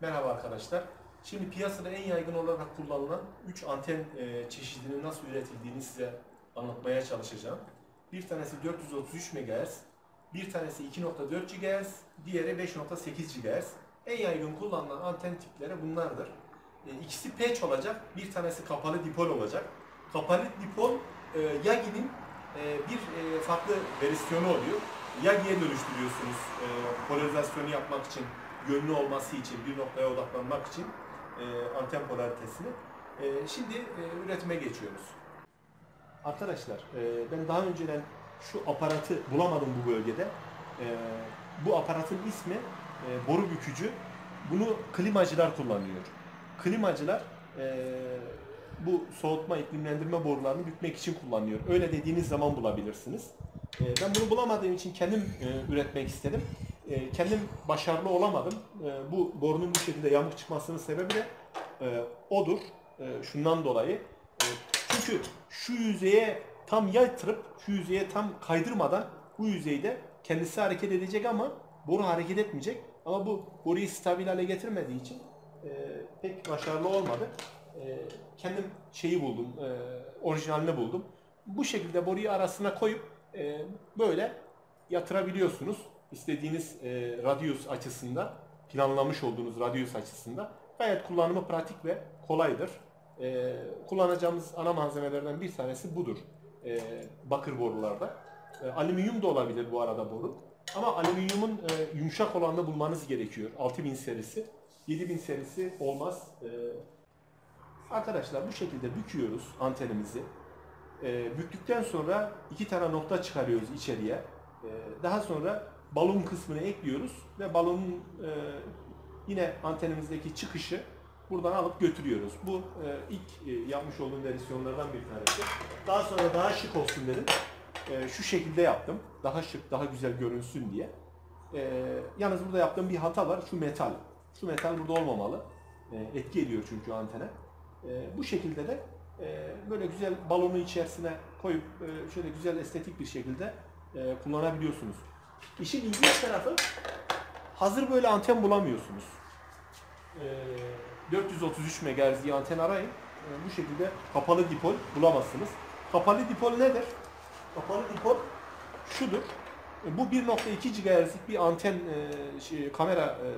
Merhaba arkadaşlar. Şimdi piyasada en yaygın olarak kullanılan 3 anten e, çeşidinin nasıl üretildiğini size anlatmaya çalışacağım. Bir tanesi 433 MHz, bir tanesi 2.4 GHz, diğeri 5.8 GHz. En yaygın kullanılan anten tipleri bunlardır. E, ikisi patch olacak, bir tanesi kapalı dipol olacak. Kapalı dipol e, Yagi'nin bir farklı versiyonu oluyor. Yagi'ye dönüştürüyorsunuz polarizasyonu yapmak için yönlü olması için, bir noktaya odaklanmak için e, anten polaritesini. E, şimdi e, üretime geçiyoruz. Arkadaşlar, e, ben daha önceden şu aparatı bulamadım bu bölgede. E, bu aparatın ismi e, boru bükücü. Bunu klimacılar kullanıyor. Klimacılar e, bu soğutma, iklimlendirme borularını bükmek için kullanıyor. Öyle dediğiniz zaman bulabilirsiniz. E, ben bunu bulamadığım için kendim e, üretmek istedim. E, kendim başarılı olamadım. E, bu borunun bu şekilde yamuk çıkmasının sebebi de e, odur. E, şundan dolayı. E, çünkü şu yüzeye tam yatırıp şu yüzeye tam kaydırmadan bu yüzeyde kendisi hareket edecek ama boru hareket etmeyecek. Ama bu boruyu stabil hale getirmediği için e, pek başarılı olmadı. E, kendim şeyi buldum, e, orijinalini buldum. Bu şekilde boruyu arasına koyup e, böyle yatırabiliyorsunuz. İstediğiniz e, radyus açısında, planlamış olduğunuz radyus açısında gayet kullanımı pratik ve kolaydır. E, kullanacağımız ana malzemelerden bir tanesi budur. E, bakır borularda. E, alüminyum da olabilir bu arada boru. Ama alüminyumun e, yumuşak olanını bulmanız gerekiyor. 6000 serisi. 7000 serisi olmaz. E, arkadaşlar bu şekilde büküyoruz antenimizi. E, büktükten sonra iki tane nokta çıkarıyoruz içeriye. E, daha sonra balon kısmını ekliyoruz ve balonun e, yine antenimizdeki çıkışı buradan alıp götürüyoruz. Bu e, ilk e, yapmış olduğum versiyonlardan bir tanesi. Daha sonra daha şık olsun dedim. E, şu şekilde yaptım. Daha şık, daha güzel görünsün diye. E, yalnız burada yaptığım bir hata var. Şu metal. Şu metal burada olmamalı. E, etki ediyor çünkü antene. E, bu şekilde de e, böyle güzel balonu içerisine koyup e, şöyle güzel estetik bir şekilde e, kullanabiliyorsunuz. İşin ilginç tarafı hazır böyle anten bulamıyorsunuz. E, 433 MHz anten arayın. E, bu şekilde kapalı dipol bulamazsınız. Kapalı dipol nedir? Kapalı dipol şudur. E, bu 1.2 GHz'lik bir anten e, şey, kamera e,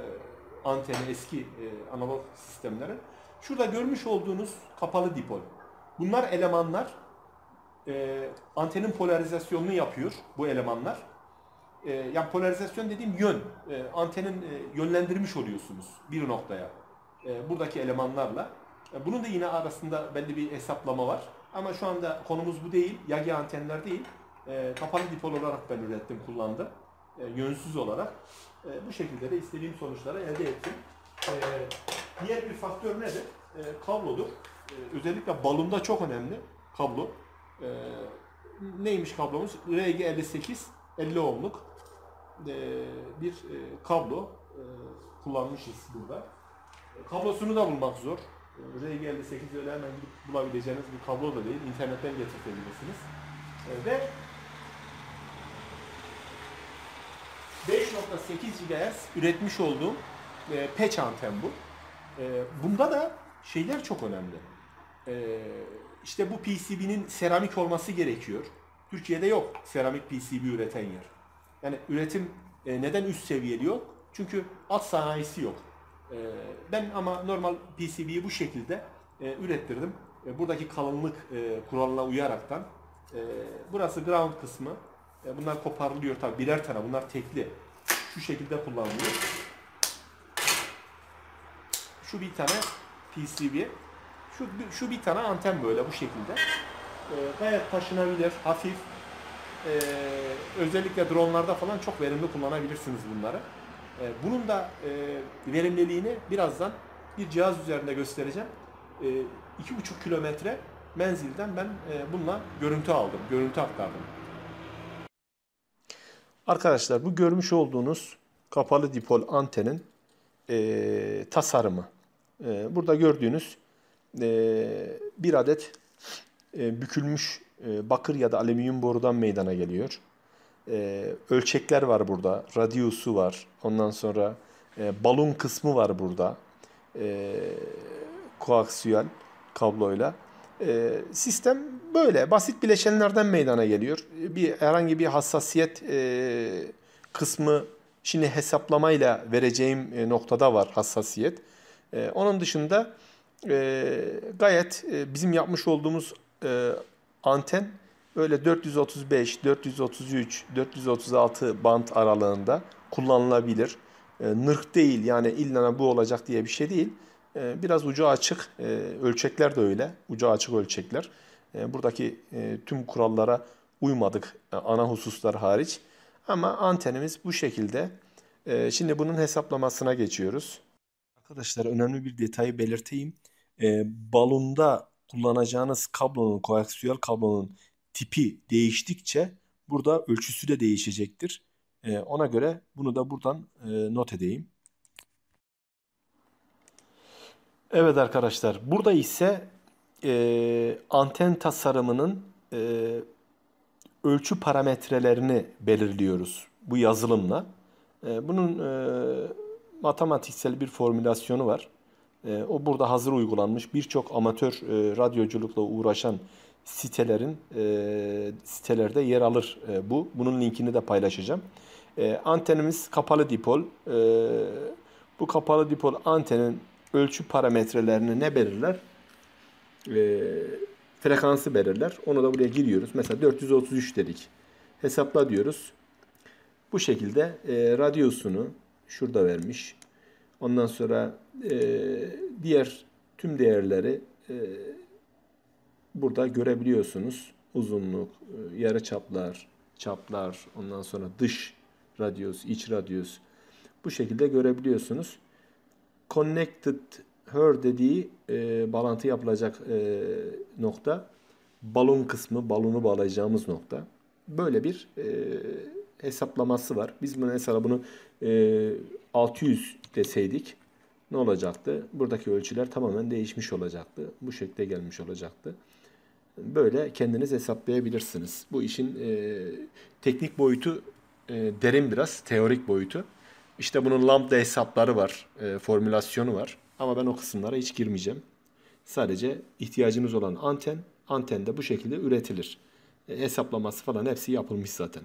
anteni eski e, analog sistemlerin. Şurada görmüş olduğunuz kapalı dipol. Bunlar elemanlar e, antenin polarizasyonunu yapıyor bu elemanlar. E, yani polarizasyon dediğim yön. E, antenin e, yönlendirmiş oluyorsunuz bir noktaya. E, buradaki elemanlarla. E, bunun da yine arasında belli bir hesaplama var. Ama şu anda konumuz bu değil. Yagi antenler değil. E, kapalı dipol olarak ben ürettim, kullandım. E, yönsüz olarak. E, bu şekilde de istediğim sonuçları elde ettim. E, diğer bir faktör nedir? E, kablodur. E, özellikle balonda çok önemli kablo. E, neymiş kablomuz? RG58 50 ohmluk bir e, kablo e, kullanmışız burada. E, kablosunu da bulmak zor. E, RG58 öyle hemen gidip bulabileceğiniz bir kablo da değil. İnternetten getirtebilirsiniz. E, ve 5.8 GHz üretmiş olduğum e, patch anten bu. E, bunda da şeyler çok önemli. E, işte bu PCB'nin seramik olması gerekiyor. Türkiye'de yok seramik PCB üreten yer. Yani üretim e, neden üst seviyeli yok? Çünkü alt sanayisi yok. E, ben ama normal PCB'yi bu şekilde e, ürettirdim. E, buradaki kalınlık e, kuralına uyaraktan. E, burası ground kısmı. E, bunlar koparılıyor tabi birer tane. Bunlar tekli. Şu şekilde kullanılıyor. Şu bir tane PCB. Şu, şu bir tane anten böyle bu şekilde. E, gayet taşınabilir, hafif. E, özellikle dronlarda falan çok verimli kullanabilirsiniz bunları. E, bunun da e, verimliliğini birazdan bir cihaz üzerinde göstereceğim. E, 2,5 kilometre menzilden ben e, bununla görüntü aldım, görüntü aktardım. Arkadaşlar bu görmüş olduğunuz kapalı dipol antenin e, tasarımı. E, burada gördüğünüz e, bir adet e, bükülmüş bakır ya da alüminyum borudan meydana geliyor. E, ölçekler var burada, radyusu var, ondan sonra e, balon kısmı var burada. e, koaksiyel kabloyla. E, sistem böyle basit bileşenlerden meydana geliyor. Bir herhangi bir hassasiyet e, kısmı şimdi hesaplamayla vereceğim e, noktada var hassasiyet. E, onun dışında e, gayet e, bizim yapmış olduğumuz e, anten böyle 435, 433, 436 band aralığında kullanılabilir. E, nırk değil yani illa bu olacak diye bir şey değil. E, biraz ucu açık, e, ölçekler de öyle. Ucu açık ölçekler. Buradaki tüm kurallara uymadık ana hususlar hariç. Ama antenimiz bu şekilde. Şimdi bunun hesaplamasına geçiyoruz. Arkadaşlar önemli bir detayı belirteyim. Balonda kullanacağınız kablonun, koaksiyel kablonun tipi değiştikçe burada ölçüsü de değişecektir. E, ona göre bunu da buradan e, not edeyim. Evet arkadaşlar burada ise e, anten tasarımının e, ölçü parametrelerini belirliyoruz bu yazılımla. E, bunun e, matematiksel bir formülasyonu var. E, o burada hazır uygulanmış birçok amatör e, radyoculukla uğraşan sitelerin e, sitelerde yer alır e, bu. Bunun linkini de paylaşacağım. E, antenimiz kapalı dipol. E, bu kapalı dipol antenin ölçü parametrelerini ne belirler? E, frekansı belirler. Onu da buraya giriyoruz. Mesela 433 dedik. Hesapla diyoruz. Bu şekilde e, radyosunu şurada vermiş. Ondan sonra e, diğer tüm değerleri e, burada görebiliyorsunuz. Uzunluk, e, yarı çaplar, çaplar, ondan sonra dış radyos, iç radyos. Bu şekilde görebiliyorsunuz. Connected her dediği e, bağlantı yapılacak e, nokta balon kısmı, balonu bağlayacağımız nokta. Böyle bir e, hesaplaması var. Biz bunu mesela bunu e, 600 deseydik ne olacaktı? Buradaki ölçüler tamamen değişmiş olacaktı. Bu şekilde gelmiş olacaktı. Böyle kendiniz hesaplayabilirsiniz. Bu işin e, teknik boyutu e, derin biraz, teorik boyutu. İşte bunun lambda hesapları var, e, formülasyonu var. Ama ben o kısımlara hiç girmeyeceğim. Sadece ihtiyacınız olan anten, anten de bu şekilde üretilir. E, hesaplaması falan hepsi yapılmış zaten.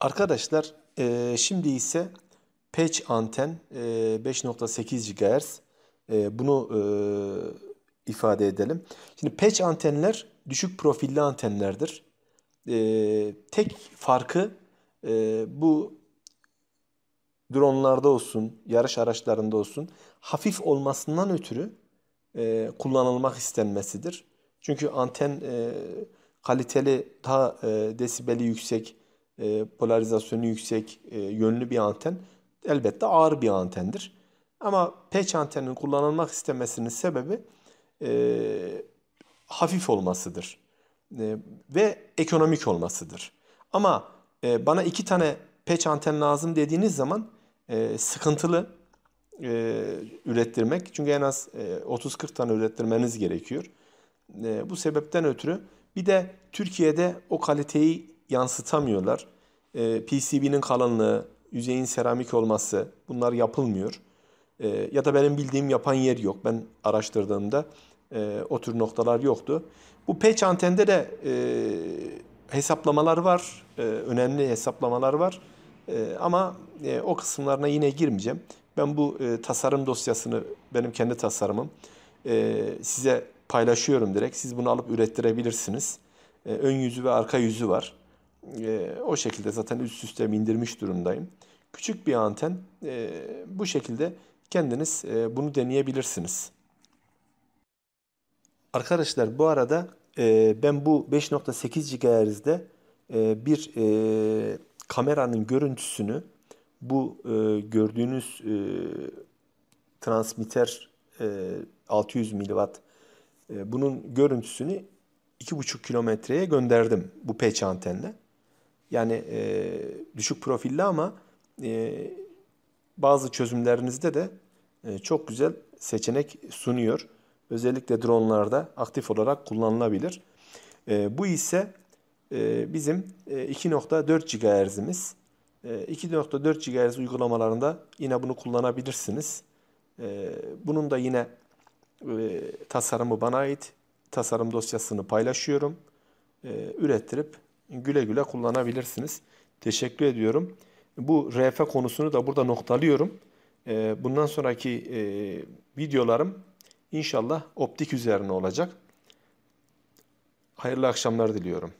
Arkadaşlar e, şimdi ise patch anten e, 5.8 GHz e, bunu e, ifade edelim. Şimdi patch antenler düşük profilli antenlerdir. E, tek farkı e, bu dronlarda olsun, yarış araçlarında olsun hafif olmasından ötürü e, kullanılmak istenmesidir. Çünkü anten e, kaliteli, daha e, desibeli yüksek, e, polarizasyonu yüksek, e, yönlü bir anten elbette ağır bir antendir. Ama patch antenin kullanılmak istemesinin sebebi e, hafif olmasıdır e, ve ekonomik olmasıdır. Ama e, bana iki tane patch anten lazım dediğiniz zaman e, sıkıntılı e, ürettirmek. Çünkü en az e, 30-40 tane ürettirmeniz gerekiyor. E, bu sebepten ötürü bir de Türkiye'de o kaliteyi yansıtamıyorlar. E, PCB'nin kalınlığı, yüzeyin seramik olması bunlar yapılmıyor. E, ya da benim bildiğim yapan yer yok. Ben araştırdığımda e, o tür noktalar yoktu. Bu patch antende de e, hesaplamalar var. E, önemli hesaplamalar var. E, ama e, o kısımlarına yine girmeyeceğim. Ben bu e, tasarım dosyasını, benim kendi tasarımım e, size paylaşıyorum direkt. Siz bunu alıp ürettirebilirsiniz. E, ön yüzü ve arka yüzü var. E, o şekilde zaten üst üste indirmiş durumdayım. Küçük bir anten. E, bu şekilde kendiniz e, bunu deneyebilirsiniz. Arkadaşlar bu arada e, ben bu 5.8 GHz'de e, bir e, kameranın görüntüsünü bu e, gördüğünüz e, transmitter e, 600 mW e, bunun görüntüsünü 2,5 kilometreye gönderdim bu patch antenle. Yani e, düşük profilli ama e, bazı çözümlerinizde de e, çok güzel seçenek sunuyor. Özellikle dronlarda aktif olarak kullanılabilir. E, bu ise e, bizim e, 2.4 GHz'imiz. E, 2.4 GHz uygulamalarında yine bunu kullanabilirsiniz. E, bunun da yine e, tasarımı bana ait. Tasarım dosyasını paylaşıyorum. E, ürettirip güle güle kullanabilirsiniz. Teşekkür ediyorum. Bu RF konusunu da burada noktalıyorum. E, bundan sonraki e, videolarım inşallah optik üzerine olacak. Hayırlı akşamlar diliyorum.